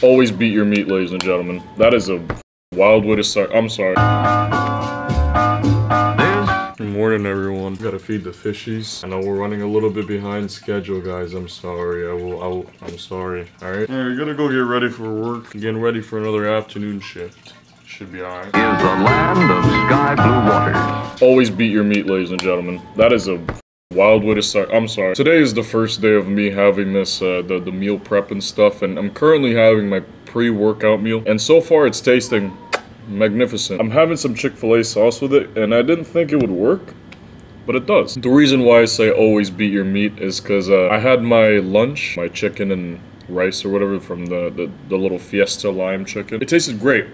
Always beat your meat, ladies and gentlemen. That is a wild way to start. I'm sorry. Good morning, everyone. Gotta feed the fishies. I know we're running a little bit behind schedule, guys. I'm sorry. I will. I will I'm sorry. All right. All right. Gotta go get ready for work. Getting ready for another afternoon shift. Should be all right. is the land of sky blue waters. Always beat your meat, ladies and gentlemen. That is a wild way to start. I'm sorry. Today is the first day of me having this, uh, the, the meal prep and stuff, and I'm currently having my pre-workout meal, and so far it's tasting magnificent. I'm having some Chick-fil-A sauce with it, and I didn't think it would work, but it does. The reason why I say always beat your meat is because uh, I had my lunch, my chicken and rice or whatever from the, the, the little Fiesta Lime chicken. It tasted great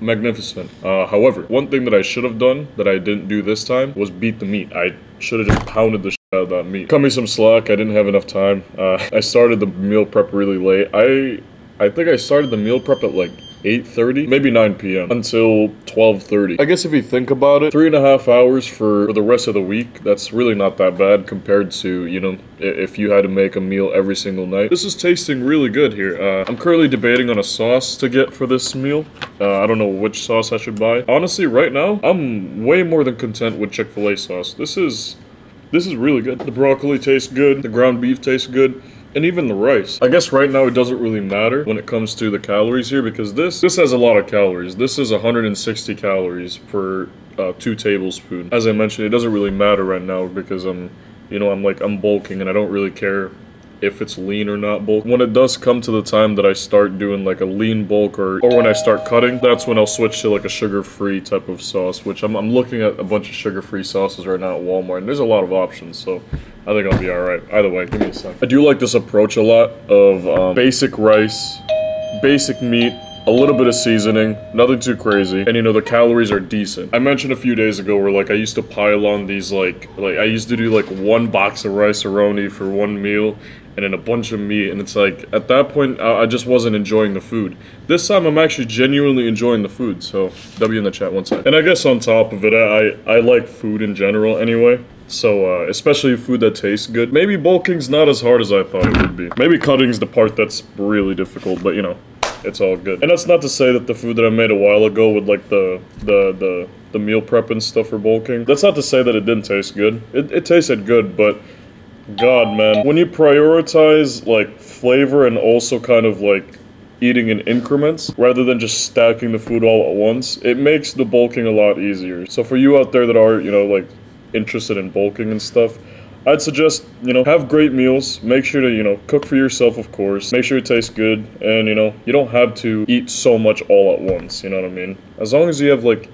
magnificent. Uh, however, one thing that I should have done that I didn't do this time was beat the meat. I should have just pounded the shit out of that meat. Cut me some slack. I didn't have enough time. Uh, I started the meal prep really late. I I think I started the meal prep at like 8.30, maybe 9 p.m. until 12.30. I guess if you think about it, three and a half hours for, for the rest of the week, that's really not that bad compared to, you know, if you had to make a meal every single night. This is tasting really good here. Uh, I'm currently debating on a sauce to get for this meal. Uh, I don't know which sauce I should buy. Honestly, right now, I'm way more than content with Chick-fil-A sauce. This is... This is really good. The broccoli tastes good. The ground beef tastes good. And even the rice. I guess right now it doesn't really matter when it comes to the calories here because this this has a lot of calories. This is 160 calories per uh, two tablespoons. As I mentioned, it doesn't really matter right now because I'm, you know, I'm like I'm bulking and I don't really care if it's lean or not bulk. When it does come to the time that I start doing like a lean bulk or, or when I start cutting, that's when I'll switch to like a sugar-free type of sauce, which I'm, I'm looking at a bunch of sugar-free sauces right now at Walmart, and there's a lot of options, so I think I'll be alright. Either way, give me a sec. I do like this approach a lot of um, basic rice, basic meat, a little bit of seasoning, nothing too crazy, and you know the calories are decent. I mentioned a few days ago where like I used to pile on these like like I used to do like one box of Rice-A-Roni for one meal, and then a bunch of meat, and it's like at that point I, I just wasn't enjoying the food. This time I'm actually genuinely enjoying the food. So W in the chat one sec. And I guess on top of it, I I like food in general anyway. So, uh, especially food that tastes good. Maybe bulking's not as hard as I thought it would be. Maybe cutting's the part that's really difficult, but you know, it's all good. And that's not to say that the food that I made a while ago with like the the the, the meal prep and stuff for bulking, that's not to say that it didn't taste good. It, it tasted good, but God, man, when you prioritize like flavor and also kind of like eating in increments rather than just stacking the food all at once, it makes the bulking a lot easier. So for you out there that are, you know, like interested in bulking and stuff, I'd suggest, you know, have great meals. Make sure to, you know, cook for yourself, of course. Make sure it tastes good. And, you know, you don't have to eat so much all at once. You know what I mean? As long as you have, like,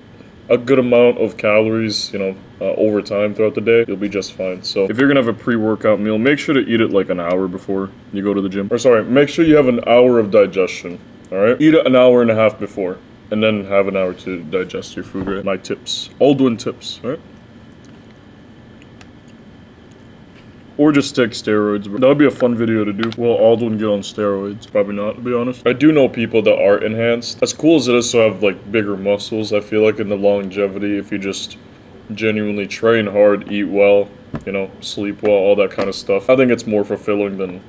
a good amount of calories, you know, uh, over time throughout the day, you'll be just fine. So if you're gonna have a pre-workout meal, make sure to eat it like an hour before you go to the gym. Or sorry, make sure you have an hour of digestion. All right, eat it an hour and a half before, and then have an hour to digest your food. Right? My tips, Aldwen tips. All right. Or just take steroids. That would be a fun video to do. Will Aldwen get on steroids? Probably not, to be honest. I do know people that are enhanced. As cool as it is to have like bigger muscles, I feel like in the longevity, if you just genuinely train hard, eat well, you know, sleep well, all that kind of stuff, I think it's more fulfilling than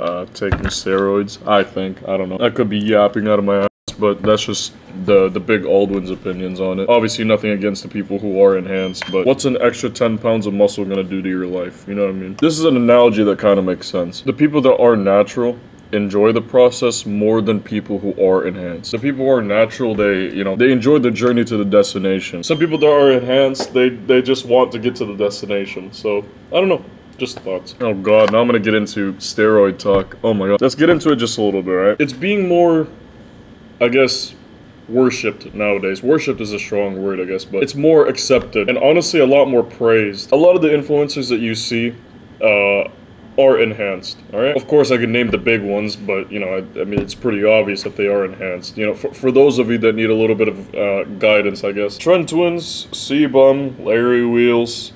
uh, taking steroids. I think. I don't know. I could be yapping out of my but that's just the the big Aldwen's opinions on it. Obviously, nothing against the people who are enhanced, but what's an extra 10 pounds of muscle gonna do to your life? You know what I mean? This is an analogy that kind of makes sense. The people that are natural enjoy the process more than people who are enhanced. The people who are natural, they, you know, they enjoy the journey to the destination. Some people that are enhanced, they they just want to get to the destination. So, I don't know. Just thoughts. Oh god, now I'm gonna get into steroid talk. Oh my god. Let's get into it just a little bit, right? It's being more, I guess, worshipped nowadays. Worshipped is a strong word, I guess, but it's more accepted and honestly a lot more praised. A lot of the influencers that you see, uh, are enhanced. All right. Of course, I can name the big ones, but you know, I, I mean, it's pretty obvious that they are enhanced. You know, for, for those of you that need a little bit of uh, guidance, I guess. Tren Twins, C-Bum, Larry Wheels,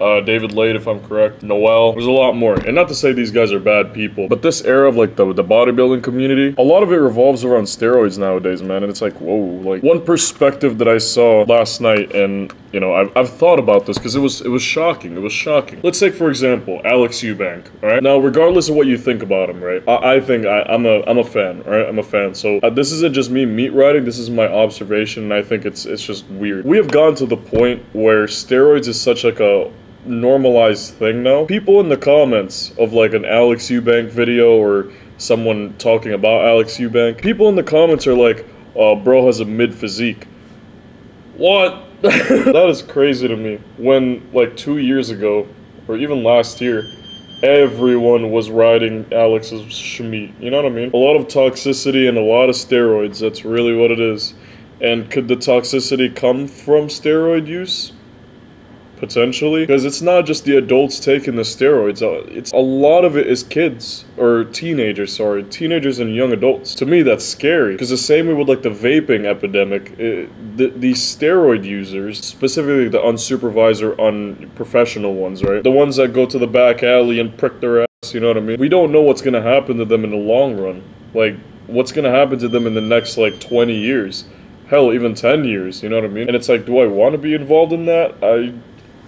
uh, David Laid, if I'm correct, Noel. There's a lot more. And not to say these guys are bad people, but this era of like the, the bodybuilding community, a lot of it revolves around steroids nowadays, man. And it's like, whoa, like one perspective that I saw last night, and you know, I've, I've thought about this because it was it was shocking. It was shocking. Let's take for example Alex Eubank. Right. Now, regardless of what you think about him, right? I, I think I, I'm a I'm a fan. Right, I'm a fan. So uh, this isn't just me meat riding. This is my observation, and I think it's it's just weird. We have gone to the point where steroids is such like a normalized thing now. People in the comments of like an Alex Eubank video or someone talking about Alex Eubank, people in the comments are like, "Oh, bro has a mid physique." What? that is crazy to me. When like two years ago, or even last year, everyone was riding Alex's Schmeat. You know what I mean? A lot of toxicity and a lot of steroids. That's really what it is. And could the toxicity come from steroid use? Potentially, because it's not just the adults taking the steroids. uh, It's a lot of it is kids or teenagers. Sorry, teenagers and young adults. To me, that's scary. Because the same way with like the vaping epidemic, it, the these steroid users, specifically the unsupervised unprofessional ones, right? The ones that go to the back alley and prick their ass. You know what I mean? We don't know what's gonna happen to them in the long run. Like, what's gonna happen to them in the next like 20 years? Hell, even 10 years. You know what I mean? And it's like, do I want to be involved in that? I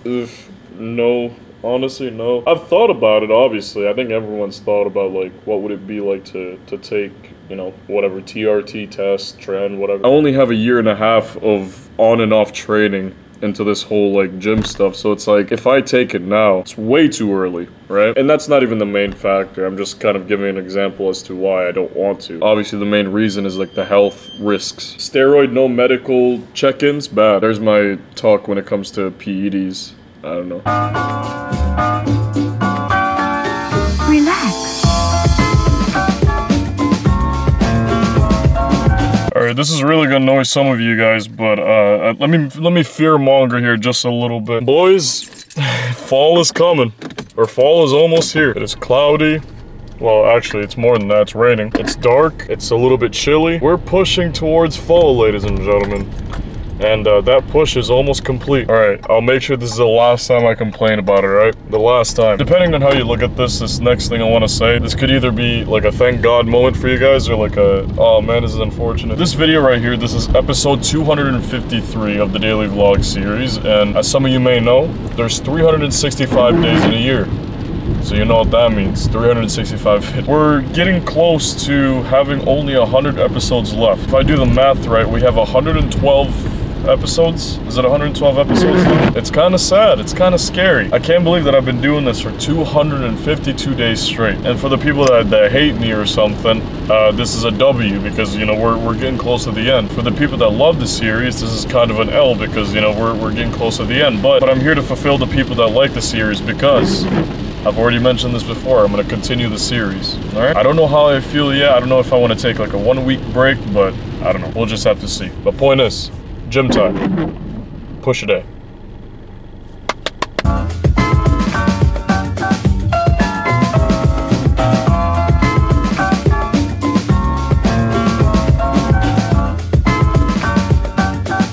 Ugh, no. Honestly, no. I've thought about it, obviously. I think everyone's thought about, like, what would it be like to, to take, you know, whatever, TRT test, tren, whatever. I only have a year and a half of on and off training into this whole, like, gym stuff. So it's like, if I take it now, it's way too early, right? And that's not even the main factor. I'm just kind of giving an example as to why I don't want to. Obviously, the main reason is, like, the health risks. Steroid, no medical check-ins, bad. There's my talk when it comes to PEDs. I don't know. Right, this is really gonna annoy some of you guys, but uh, let me let me fear monger here just a little bit. Boys, fall is coming, or fall is almost here. It is cloudy. Well, actually, it's more than that. It's raining. It's dark. It's a little bit chilly. We're pushing towards fall, ladies and gentlemen. And uh, that push is almost complete. All right, I'll make sure this is the last time I complain about it, right? The last time. Depending on how you look at this, this next thing I want to say, this could either be like a thank God moment for you guys or like a, oh man, this is unfortunate. This video right here, this is episode 253 of the daily vlog series. And as some of you may know, there's 365 days in a year. So you know what that means, 365. We're getting close to having only 100 episodes left. If I do the math right, we have 112 episodes. Is it 112 episodes now? It's kind of sad. It's kind of scary. I can't believe that I've been doing this for 252 days straight. And for the people that, that hate me or something, uh, this is a W because, you know, we're, we're getting close to the end. For the people that love the series, this is kind of an L because, you know, we're, we're getting close to the end. But, but I'm here to fulfill the people that like the series because I've already mentioned this before. I'm gonna continue the series. All right. I don't know how I feel yet. I don't know if I want to take like a one week break, but I don't know. We'll just have to see. But point is, gym time. Push a day.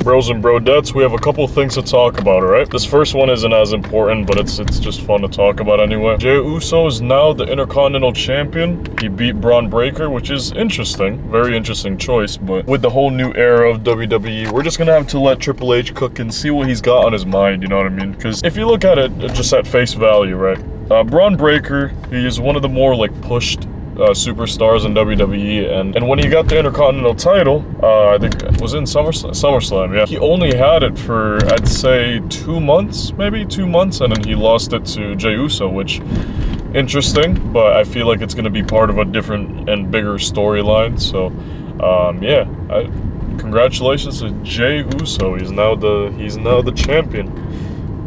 Bros and we have a couple things to talk about, alright? This first one isn't as important, but it's it's just fun to talk about anyway. Jey Uso is now the Intercontinental Champion. He beat Bron Breakker, which is interesting. Very interesting choice, but with the whole new era of WWE, we're just gonna have to let Triple H cook and see what he's got on his mind, you know what I mean? Because if you look at it just at face value, right? Uh, Bron Breakker, he is one of the more like pushed uh, superstars in WWE, and and when he got the Intercontinental title, uh, I think it was in SummerSlam, SummerSlam. Yeah, he only had it for I'd say two months, maybe two months, and then he lost it to Jey Uso, which interesting, but I feel like it's gonna be part of a different and bigger storyline. So, um, yeah, I, congratulations to Jey Uso. He's now the he's now the champion.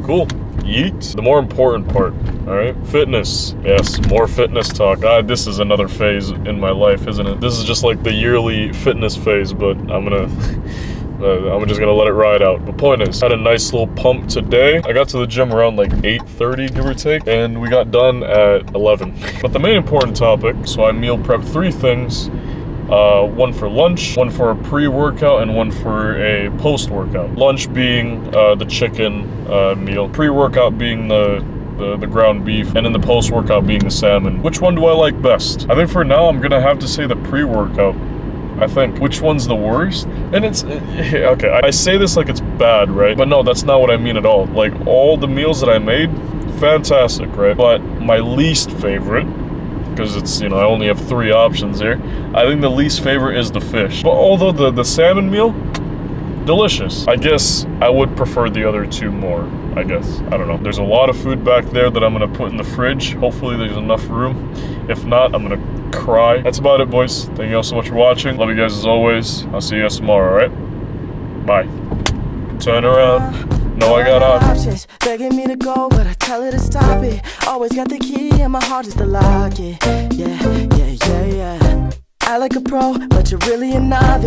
Cool. Yeet. The more important part, all right? Fitness. Yes, more fitness talk. Ah, this is another phase in my life, isn't it? This is just like the yearly fitness phase, but I'm gonna. Uh, I'm just gonna let it ride out. But point is, I had a nice little pump today. I got to the gym around like 8:30, give or take, and we got done at 11. But the main important topic, so I meal prepped three things uh, one for lunch, one for a pre-workout, and one for a post-workout. Lunch being uh, the chicken uh, meal, pre-workout being the, the the ground beef, and then the post-workout being the salmon. Which one do I like best? I think for now I'm gonna have to say the pre-workout. I think. Which one's the worst? And it's okay. I say this like it's bad, right? But no, that's not what I mean at all. Like all the meals that I made, fantastic, right? But my least favorite because it's, you know, I only have three options here. I think the least favorite is the fish. But although the, the salmon meal, delicious. I guess I would prefer the other two more, I guess. I don't know. There's a lot of food back there that I'm gonna put in the fridge. Hopefully there's enough room. If not, I'm gonna cry. That's about it, boys. Thank you all so much for watching. Love you guys as always. I'll see you guys tomorrow, alright? Bye. Turn around. No, I got options. Begging me to go, but I tell her to stop it. Always got the key, and my heart is the lock it. Yeah, yeah, yeah, yeah. I like a pro, but you're really a novice.